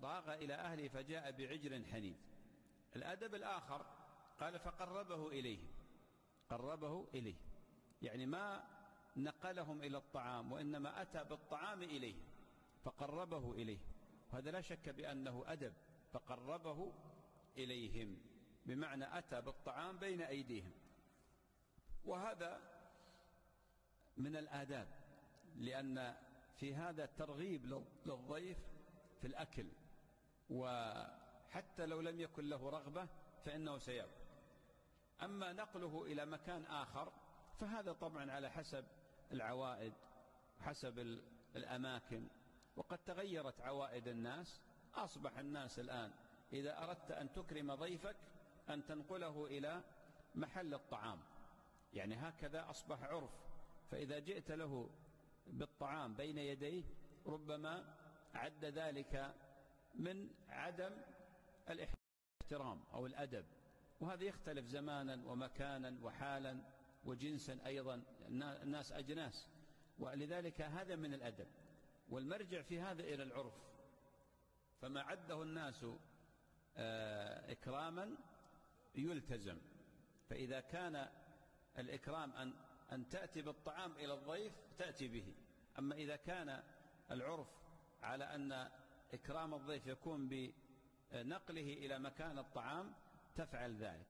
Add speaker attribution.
Speaker 1: راغ إلى أهله فجاء بعجل حنيذ الأدب الآخر قال فقربه إليه قربه إليه. يعني ما نقلهم إلى الطعام وإنما أتى بالطعام إليه فقربه إليه. وهذا لا شك بأنه أدب فقربه إليهم بمعنى أتى بالطعام بين أيديهم. وهذا من الآداب لأن في هذا ترغيب للضيف في الأكل. وحتى لو لم يكن له رغبة فإنه سيأكل. أما نقله إلى مكان آخر فهذا طبعا على حسب العوائد حسب الأماكن. وقد تغيرت عوائد الناس. أصبح الناس الآن إذا أردت أن تكرم ضيفك أن تنقله إلى محل الطعام. يعني هكذا أصبح عرف. فإذا جئت له بالطعام بين يديه ربما عد ذلك من عدم الاحترام أو الأدب. وهذا يختلف زمانا ومكانا وحالا وجنسا أيضا. الناس أجناس. ولذلك هذا من الأدب. والمرجع في هذا إلى العرف. فما عده الناس آه، إكراما يلتزم. فإذا كان الإكرام أن, أن تأتي بالطعام إلى الضيف تأتي به. أما إذا كان العرف على أن إكرام الضيف يكون بنقله إلى مكان الطعام تفعل ذلك.